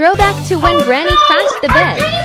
Throwback to when Granny crashed the bed.